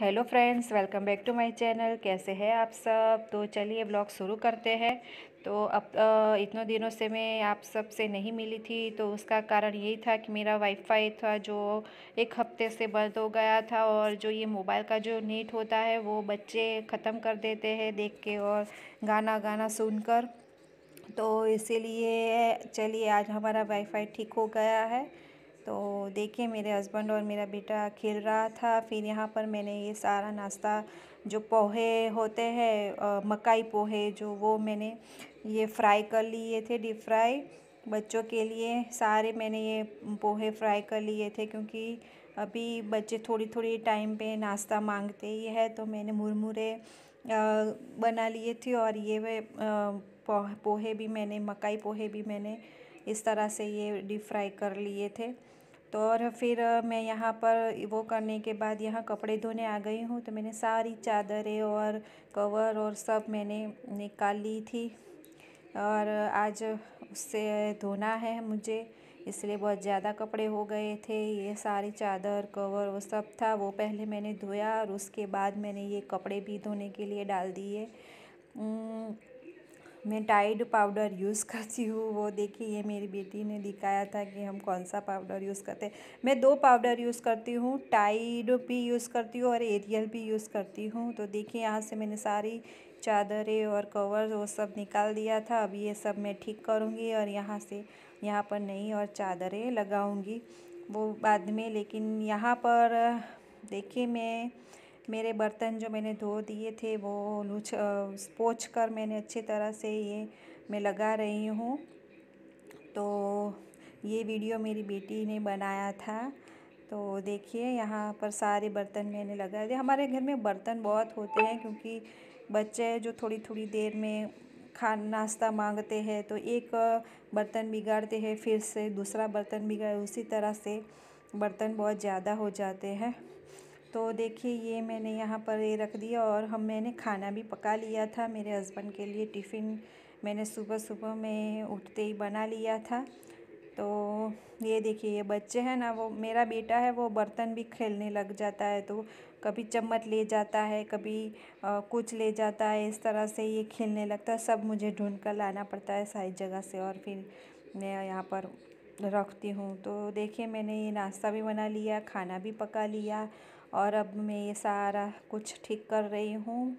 Hello friends, welcome back to my channel. कैसे हैं आप सब? तो चलिए ब्लॉग शुरू करते हैं। तो अब इतने दिनों से मैं आप सबसे नहीं मिली थी तो उसका कारण यही था कि मेरा वाईफाई था जो एक हफ़्ते से बंद हो गया था और जो ये मोबाइल का जो नेट होता है, वो बच्चे ख़त्म कर देते हैं देख के और गाना गाना सुनकर। तो इसीलिए चलिए आज हमारा वाईफाई ठीक हो गया है। तो देखिए, मेरे हस्बैंड और मेरा बेटा खेल रहा था। फिर यहाँ पर मैंने ये सारा नाश्ता जो पोहे होते हैं मकाई पोहे जो वो मैंने ये फ्राई कर लिए थे डीप फ्राई बच्चों के लिए सारे मैंने ये पोहे फ्राई कर लिए थे क्योंकि अभी बच्चे थोड़ी थोड़ी टाइम पे नाश्ता मांगते ही है तो मैंने मुरमुरे बना लिए थे और ये वे पोहे भी मैंने, मकाई पोहे भी मैंने इस तरह से ये डीप फ्राई कर लिए थे। तो और फिर मैं यहाँ पर वो करने के बाद यहाँ कपड़े धोने आ गई हूँ तो मैंने सारी चादरें और कवर और सब मैंने निकाल ली थी। और आज उससे धोना है मुझे, इसलिए बहुत ज़्यादा कपड़े हो गए थे। ये सारी चादर, कवर वो सब था, वो पहले मैंने धोया और उसके बाद मैंने ये कपड़े भी धोने के लिए डाल दिए। मैं टाइड पाउडर यूज़ करती हूँ। वो देखिए, ये मेरी बेटी ने दिखाया था कि हम कौन सा पाउडर यूज़ करते हैं। मैं दो पाउडर यूज़ करती हूँ, टाइड भी यूज़ करती हूँ और एरियल भी यूज़ करती हूँ। तो देखिए, यहाँ से मैंने सारी चादरें और कवर वो सब निकाल दिया था। अब ये सब मैं ठीक करूँगी और यहाँ से, यहाँ पर नई और चादरें लगाऊँगी। वो बाद में, लेकिन यहाँ पर, देखिए, मैं मेरे बर्तन जो मैंने धो दिए थे वो लूच पोछ कर मैंने अच्छी तरह से ये मैं लगा रही हूँ। तो ये वीडियो मेरी बेटी ने बनाया था। तो देखिए यहाँ पर सारे बर्तन मैंने लगा दिए। हमारे घर में बर्तन बहुत होते हैं क्योंकि बच्चे जो थोड़ी थोड़ी देर में खान, नाश्ता मांगते हैं तो एक बर्तन बिगाड़ते हैं, फिर से दूसरा बर्तन बिगाड़, उसी तरह से बर्तन बहुत ज़्यादा हो जाते हैं। तो देखिए ये मैंने यहाँ पर ये रख दिया और हम मैंने खाना भी पका लिया था। मेरे हस्बैंड के लिए टिफ़िन मैंने सुबह सुबह में उठते ही बना लिया था। तो ये देखिए ये बच्चे हैं ना वो मेरा बेटा है वो बर्तन भी खेलने लग जाता है तो कभी चम्मच ले जाता है कभी आ, कुछ ले जाता है इस तरह से ये खेलने लगता है। सब मुझे ढूंढ कर लाना पड़ता है सारी जगह से और फिर मैं यहाँ पर रखती हूँ। तो देखिए मैंने ये नाश्ता भी बना लिया खाना भी पका लिया और अब मैं ये सारा कुछ ठीक कर रही हूँ।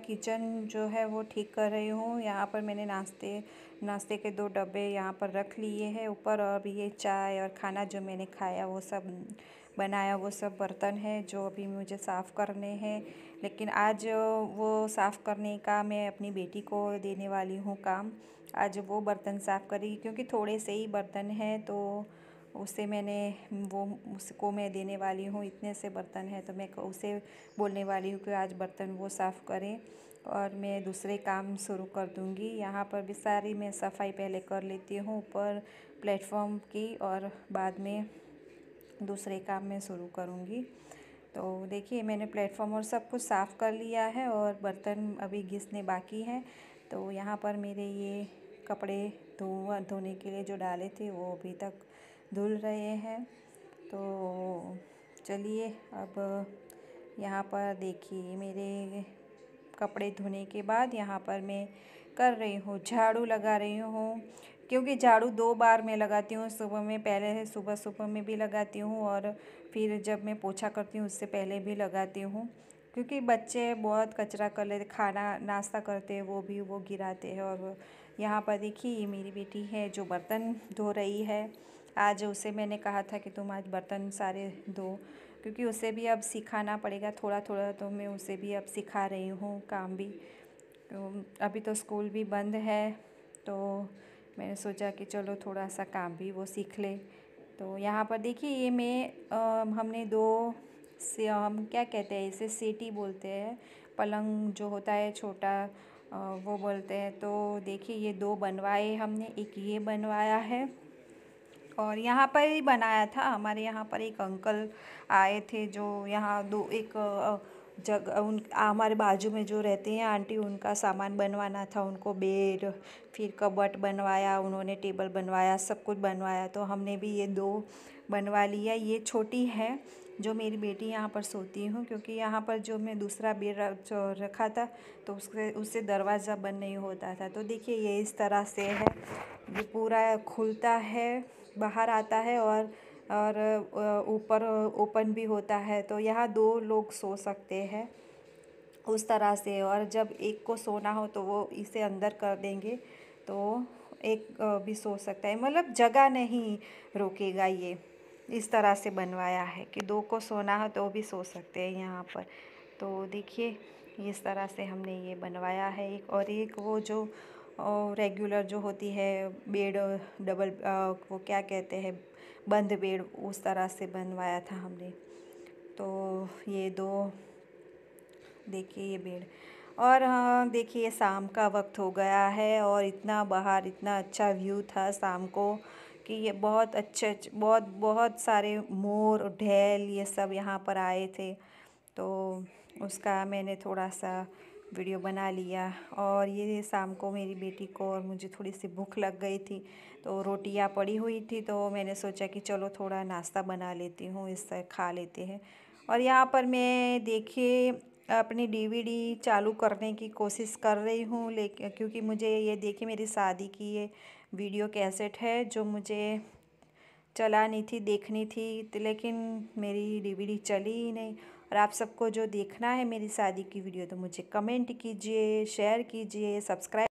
किचन जो है वो ठीक कर रही हूँ। यहाँ पर मैंने नाश्ते नाश्ते के दो डब्बे यहाँ पर रख लिए हैं। ऊपर और ये चाय और खाना जो मैंने खाया वो सब बनाया, वो सब बर्तन है जो अभी मुझे साफ़ करने हैं। लेकिन आज वो साफ़ करने का मैं अपनी बेटी को देने वाली हूँ काम। आज वो बर्तन साफ़ करेगी क्योंकि थोड़े से ही बर्तन हैं तो उसे मैंने, वो उसको मैं देने वाली हूँ, इतने से बर्तन हैं तो मैं उसे बोलने वाली हूँ कि आज बर्तन वो साफ़ करें और मैं दूसरे काम शुरू कर दूँगी। यहाँ पर भी सारी मैं सफ़ाई पहले कर लेती हूँ, ऊपर प्लेटफॉर्म की और बाद में दूसरे काम मैं शुरू करूँगी। तो देखिए, मैंने प्लेटफॉर्म और सब कुछ साफ़ कर लिया है और बर्तन अभी घिसने बाकी हैं। तो यहाँ पर मेरे ये कपड़े धो, धोने के लिए जो डाले थे, वो अभी तक धुल रहे हैं। तो चलिए अब यहाँ पर देखिए, मेरे कपड़े धोने के बाद यहाँ पर मैं कर रही हूँ, झाड़ू लगा रही हूँ। क्योंकि झाड़ू दो बार मैं लगाती हूँ, सुबह में पहले सुबह सुबह में भी लगाती हूँ और फिर जब मैं पोछा करती हूँ, उससे पहले भी लगाती हूँ। क्योंकि बच्चे बहुत कचरा कर लेते खाना, नाश्ता करते हैं, वो भी वो गिराते हैं। और यहाँ पर देखिए, ये मेरी बेटी है जो बर्तन धो रही है। आज उसे मैंने कहा था कि तुम आज बर्तन सारे धो, क्योंकि उसे भी अब सिखाना पड़ेगा थोड़ा थोड़ा तो मैं उसे भी अब सिखा रही हूँ काम भी। अभी तो स्कूल भी बंद है तो मैंने सोचा कि चलो थोड़ा सा काम भी वो सीख ले। तो यहाँ पर देखिए ये मैं हमने दो से, हम क्या कहते हैं, इसे सीटी बोलते हैं, पलंग जो होता है छोटा वो बोलते हैं। तो देखिए ये दो बनवाए हमने, एक ये बनवाया है। और यहाँ पर ही बनाया था। हमारे यहाँ पर एक अंकल आए थे जो यहाँ दो एक जग, उन, हमारे बाजू में जो रहते हैं आंटी, उनका सामान बनवाना था। उनको बेड फिर कबट बनवाया, उन्होंने टेबल बनवाया, सब कुछ बनवाया। तो हमने भी ये दो बनवा लिया। ये छोटी है, जो मेरी बेटी यहाँ पर सोती हूँ, क्योंकि यहाँ पर जो मैं दूसरा बेड रखा था तो उसके उससे दरवाज़ा बंद नहीं होता था। तो देखिए, ये इस तरह से है। ये पूरा खुलता है। बाहर आता है और और ऊपर, ओपन भी होता है तो यहाँ दो लोग सो सकते हैं उस तरह से। और जब एक को सोना हो तो वो इसे अंदर कर देंगे तो एक भी सो सकता है। मतलब जगह नहीं रोकेगा ये, इस तरह से बनवाया है कि दो को सोना हो तो भी सो सकते हैं यहाँ पर। तो देखिए, इस तरह से हमने ये बनवाया है। एक, और एक वो जो रेगुलर जो होती है बेड डबल वो क्या कहते हैं, बंद बेड उस तरह से बनवाया था हमने। तो ये दो, देखिए ये बेड और हाँ देखिए शाम का वक्त हो गया है और इतना बाहर इतना अच्छा व्यू था शाम को कि ये बहुत अच्छे, बहुत बहुत सारे मोर, ढेल ये सब यहाँ पर आए थे। तो उसका मैंने थोड़ा सा वीडियो बना लिया और ये शाम को मेरी बेटी को और मुझे थोड़ी सी भूख लग गई थी तो रोटियाँ पड़ी हुई थी तो मैंने सोचा कि चलो थोड़ा नाश्ता बना लेती हूँ, इससे खा लेते हैं। और यहाँ पर मैं देखिए अपनी डीवीडी चालू करने की कोशिश कर रही हूँ लेकिन क्योंकि मुझे ये देखिए मेरी शादी की ये वीडियो कैसेट है, जो मुझे चलानी थी, देखनी थी, लेकिन मेरी डीवीडी चली ही नहीं। और आप सबको जो देखना है मेरी शादी की वीडियो तो मुझे कमेंट कीजिए शेयर कीजिए सब्सक्राइब